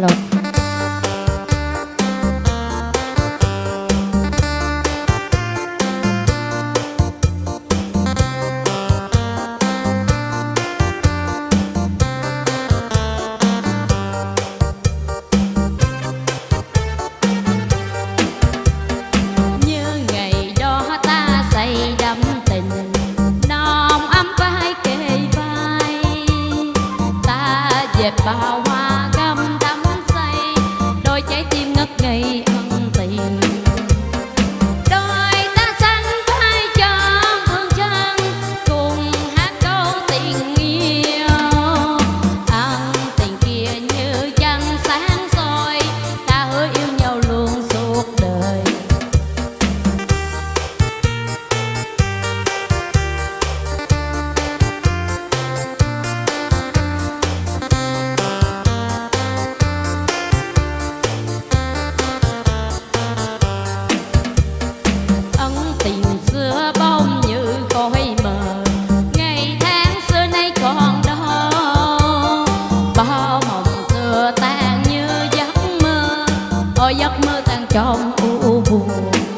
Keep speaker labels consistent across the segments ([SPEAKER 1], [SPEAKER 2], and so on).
[SPEAKER 1] calor.
[SPEAKER 2] trong u buồn.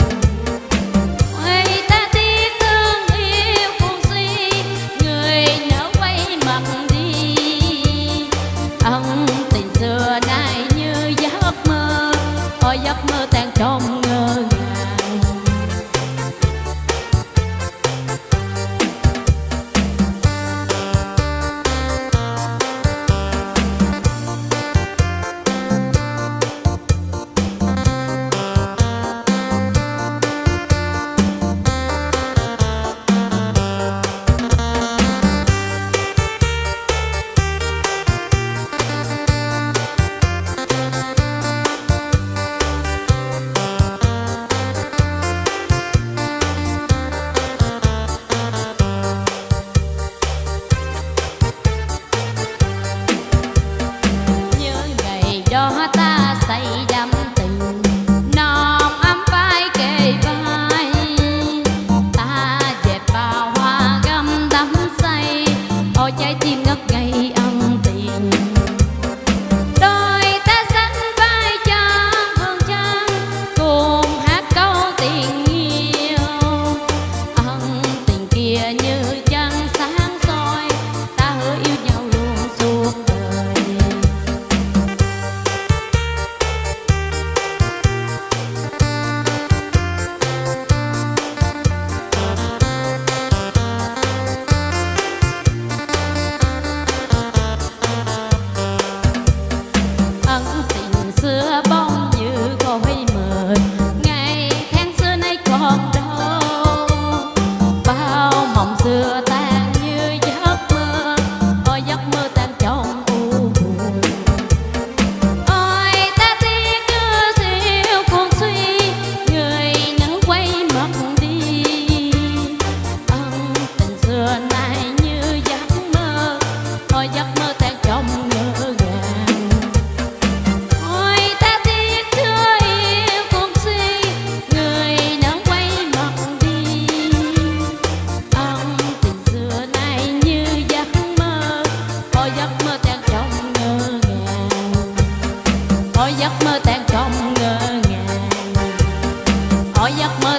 [SPEAKER 2] đó ta xây đắm tình non ấm vai kề vai. Ta dẹp bao hoa gấm đắm say, ôi trái tim ôi giấc mơ tan trong ngơ ngàng. Ôi giấc mơ